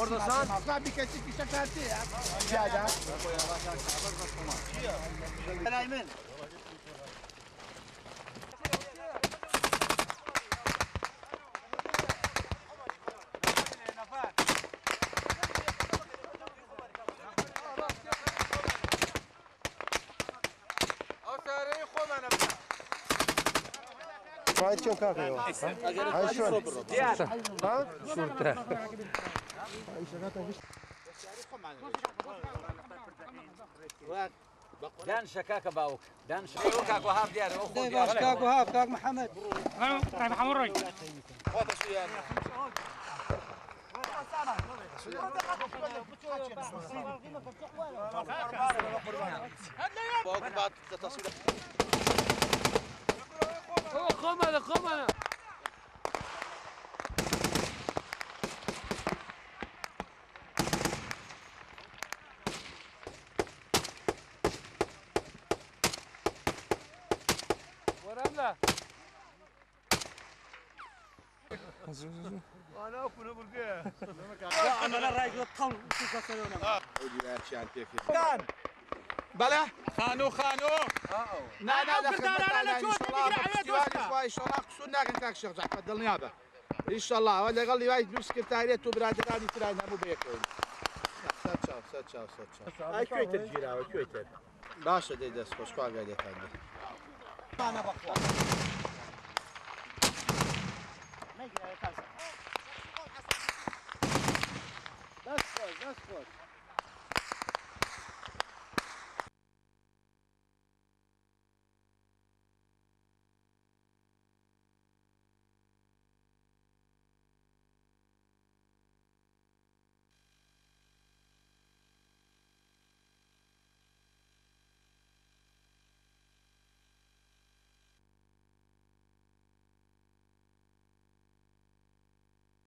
Oradasan? Bir kesik bir şekerti ya. Rica ederim. هاي كم كافي هاي شلون؟ ها؟ Şurada. دان شكاك باوك دان شكاك وهاب ديار باش كاك وهاف كاك محمد قمنا قمنا ورملة. بله؟ خانو خانو. نه نه دخل مثلا ان شاء الله فستيوال اخوة ان شاء الله قصور ناكن كاك شيخ زعفت النيابه ان شاء الله ولا قال لي وايد بس سكرتارية وبرادراني ترى مو بيكون سات شاو سات شاو سات شاو اي كويتر جيرا كويتر باشا دي دس خوش قال قاعد يتعدى بس خوش بس خوش